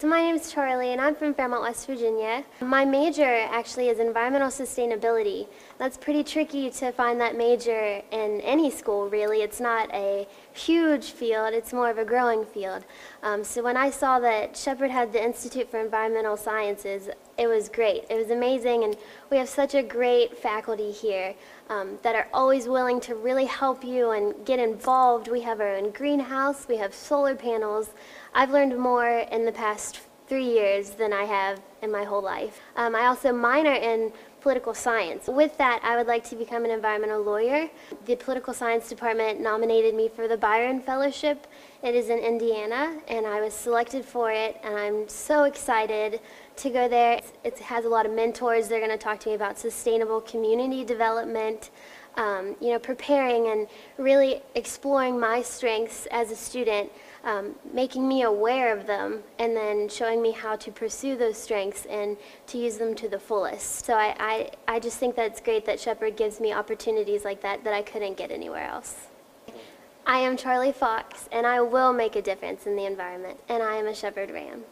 So my name is Charlee and I'm from Fairmont, West Virginia. My major actually is environmental sustainability. That's pretty tricky to find that major in any school really. It's not a huge field, it's more of a growing field. Um, so when I saw that Shepherd had the Institute for Environmental Sciences, it was great. It was amazing and we have such a great faculty here um, that are always willing to really help you and get involved. We have our own greenhouse, we have solar panels. I've learned more in the past three years than I have in my whole life. Um, I also minor in political science. With that, I would like to become an environmental lawyer. The political science department nominated me for the Byron Fellowship. It is in Indiana, and I was selected for it, and I'm so excited to go there. It has a lot of mentors. They're going to talk to me about sustainable community development, um, you know, preparing and really exploring my strengths as a student, um, making me aware of them, and then showing me how to pursue those strengths and to use them to the fullest. So I, I, I just think that it's great that Shepherd gives me opportunities like that that I couldn't get anywhere else. I am Charlee Fox, and I will make a difference in the environment, and I am a Shepherd Ram.